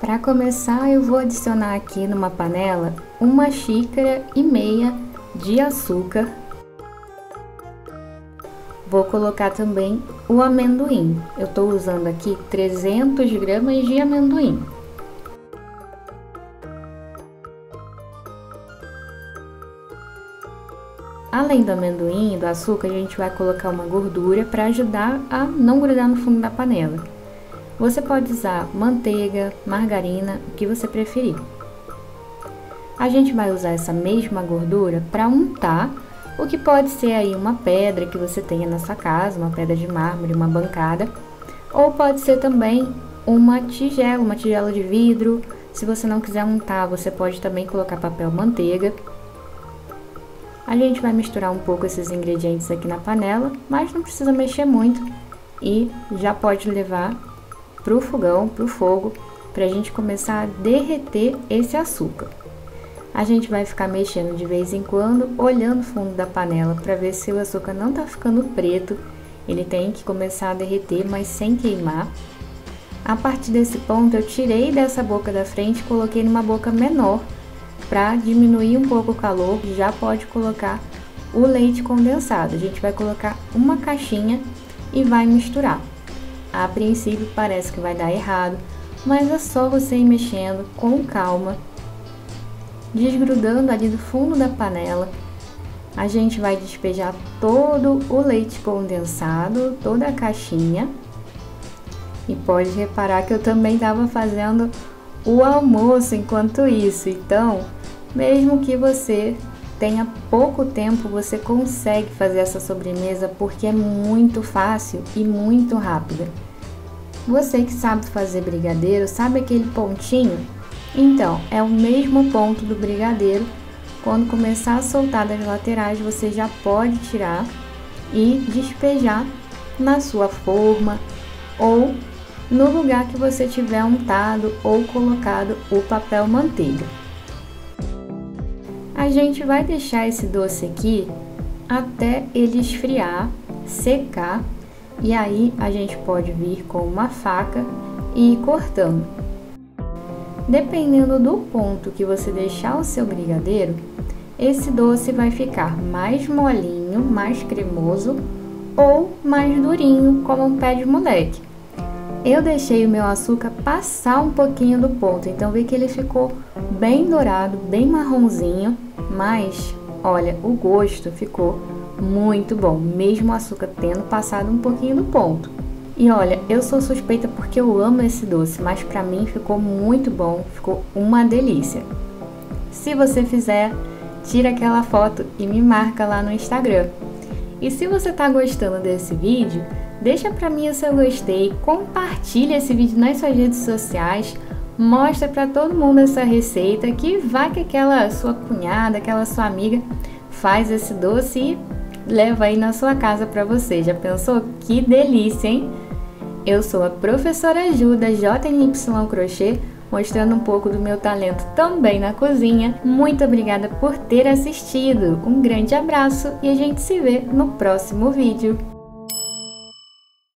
Para começar, eu vou adicionar aqui numa panela uma xícara e meia de açúcar. Vou colocar também o amendoim. Eu estou usando aqui 300 gramas de amendoim. Além do amendoim e do açúcar, a gente vai colocar uma gordura para ajudar a não grudar no fundo da panela. Você pode usar manteiga, margarina, o que você preferir. A gente vai usar essa mesma gordura para untar o que pode ser aí uma pedra que você tenha na sua casa, uma pedra de mármore, uma bancada, ou pode ser também uma tigela, uma tigela de vidro. Se você não quiser untar, você pode também colocar papel manteiga. A gente vai misturar um pouco esses ingredientes aqui na panela, mas não precisa mexer muito e já pode levar para o fogão, para o fogo, para a gente começar a derreter esse açúcar. A gente vai ficar mexendo de vez em quando, olhando o fundo da panela para ver se o açúcar não está ficando preto. Ele tem que começar a derreter, mas sem queimar. A partir desse ponto, eu tirei dessa boca da frente e coloquei numa boca menor para diminuir um pouco o calor. Já pode colocar o leite condensado. A gente vai colocar uma caixinha e vai misturar. A princípio parece que vai dar errado, mas é só você ir mexendo com calma, desgrudando ali do fundo da panela. A gente vai despejar todo o leite condensado, toda a caixinha. E pode reparar que eu também estava fazendo o almoço enquanto isso. Então, mesmo que você tenha pouco tempo, você consegue fazer essa sobremesa porque é muito fácil e muito rápida. Você que sabe fazer brigadeiro, sabe aquele pontinho? Então, é o mesmo ponto do brigadeiro. Quando começar a soltar das laterais, você já pode tirar e despejar na sua forma ou no lugar que você tiver untado ou colocado o papel manteiga. A gente vai deixar esse doce aqui até ele esfriar, secar e aí a gente pode vir com uma faca e ir cortando. Dependendo do ponto que você deixar o seu brigadeiro, esse doce vai ficar mais molinho, mais cremoso ou mais durinho, como um pé de moleque. Eu deixei o meu açúcar passar um pouquinho do ponto, então vi que ele ficou bem dourado, bem marronzinho, mas olha, o gosto ficou muito bom, mesmo o açúcar tendo passado um pouquinho do ponto. E olha, eu sou suspeita porque eu amo esse doce, mas para mim ficou muito bom, ficou uma delícia. Se você fizer, tira aquela foto e me marca lá no Instagram. E se você está gostando desse vídeo, deixa para mim o seu gostei, compartilha esse vídeo nas suas redes sociais, mostra para todo mundo essa receita, que vai que aquela sua cunhada, aquela sua amiga faz esse doce e leva aí na sua casa para você. Já pensou? Que delícia, hein? Eu sou a professora Ju da JNY Crochê, mostrando um pouco do meu talento também na cozinha. Muito obrigada por ter assistido. Um grande abraço e a gente se vê no próximo vídeo.